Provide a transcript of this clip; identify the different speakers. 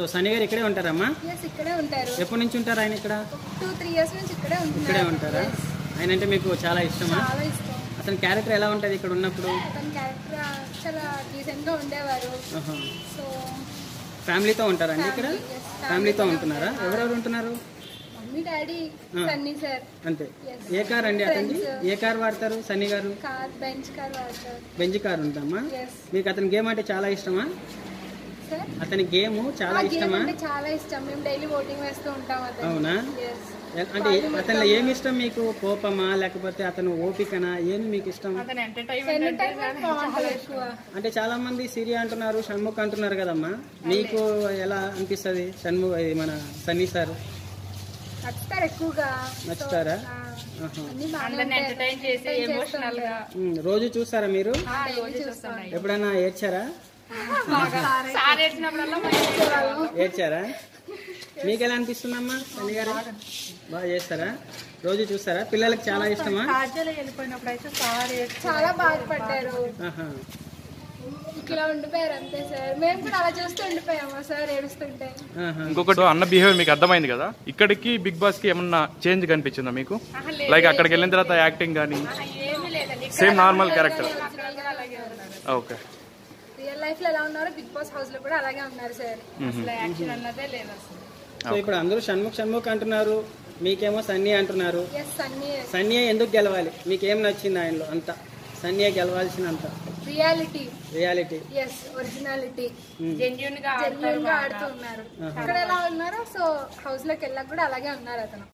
Speaker 1: So Sunny గారు ఇక్కడే ఉంటారమ్మా?
Speaker 2: ఇక్కడే ఉంటారు.
Speaker 1: ఎప్పటి నుంచి ఉంటారు ఆయన ఇక్కడ?
Speaker 2: టూ త్రీ ఇయర్స్ నుంచి ఇక్కడే
Speaker 1: ఉంటారా. ఆయన అంటే మీకు చాలా ఇష్టమా? అతని క్యారెక్టర్ ఎలా ఉంటుంది ఇక్కడ ఉన్నప్పుడు?
Speaker 2: క్యారెక్టర్ చాలా ఉండేవారు. సో
Speaker 1: ఫ్యామిలీతో ఉంటారా అండి ఇక్కడ. ఫ్యామిలీతో ఉంటున్నారా. ఎవరెవరు ఉంటున్నారు?
Speaker 2: మమ్మీ డాడీ
Speaker 1: ఆ.
Speaker 2: సన్నీ సార్.
Speaker 1: అంతే. ఏ కార్ అండి అతనికి. ఏ కార్ వాడతారు సన్నీ గారు?
Speaker 2: కార్ బెంచ్ కార్ వాడతారు.
Speaker 1: బెంజ్ కార్ ఉందమ్మా
Speaker 2: ఎస్
Speaker 1: మీకు అతని గేమ్ అంటే చాలా ఇష్టమా?
Speaker 2: సార్
Speaker 1: అతని గేమ్ చాలా ఇష్టమా?
Speaker 2: అంటే చాలా ఇష్టం. మేము డైలీ ఓటింగ్ వేస్తూ ఉంటాం అతను
Speaker 1: అవునా? అంటే అతనిలో ఏమి ఇష్టం మీకు? కోపమా లేకపోతే అతను ఓపికనా? ఏమి మీకు ఇష్టం?
Speaker 2: ఎంటర్టైన్మెంట్ బాగుంటుంది ఎక్కువ
Speaker 1: అంటే చాలా మంది సిరి అంటున్నారు షణ్ముఖ్ అంటున్నారు కదమ్మా. మీకు ఎలా అనిపిస్తుంది? షణ్ముఖ్ మన సన్నీ సార్.
Speaker 2: నచ్చుతారు ఎక్కువగా.
Speaker 1: రోజు చూస్తారా మీరు. ఎప్పుడైనా ఏడ్చారా? ఏడ్చారా మీకు ఎలా అనిపిస్తుందమ్మా సన్నీ గారు బాగా చేస్తారా? రోజు చూస్తారా? పిల్లలకి చాలా ఇష్టమా?
Speaker 3: కాజల్ వెళ్ళిపోయినప్పుడు అయితే సార్
Speaker 2: చాలా బాధపడ్డారు.
Speaker 1: ఆహా.
Speaker 2: ఇట్లా ఉండిపోయారు అంతే సార్. మేము కూడా అలా చూస్తూ ఉండిపోయాము సార్ ఏడుస్తుంటే.
Speaker 1: ఆహా.
Speaker 4: ఇంకొకటి అన్న బిహేవియర్ మీకు అర్థమైంది కదా? ఇక్కడికి బిగ్ బాస్కి ఏమన్నా చేంజ్ కనిపించిందా మీకు? లైక్ అక్కడికి వెళ్ళిన తర్వాత యాక్టింగ్ కానీ same normal character okay
Speaker 2: real లైఫ్లో ఎలా ఉన్నారో బిగ్ బాస్ హౌస్లో కూడా అలాగే ఉన్నారు సార్
Speaker 3: అసలు యాక్షన్ అన్నదే లేదు అసలు.
Speaker 1: సో ఇప్పుడు అందరూ షణ్ముఖ్ షణ్ముఖ్ అంటున్నారు. మీకేమో సన్నీ అంటున్నారు. సన్నీయే ఎందుకు గెలవాలి? మీకేం నచ్చింది ఆయనలో అంత? సన్నీయే గెలవాల్సినంత?
Speaker 2: రియాలిటీ
Speaker 1: రియాలిటీ
Speaker 2: ఎస్ ఒరిజినాలిటీ జెన్యున్గా జెన్యున్గా ఆడుతూ ఉన్నారు. ఇక్కడ ఎలా ఉన్నారో? సో హౌస్లోకి వెళ్ళాక కూడా అలాగే ఉన్నారు అతను.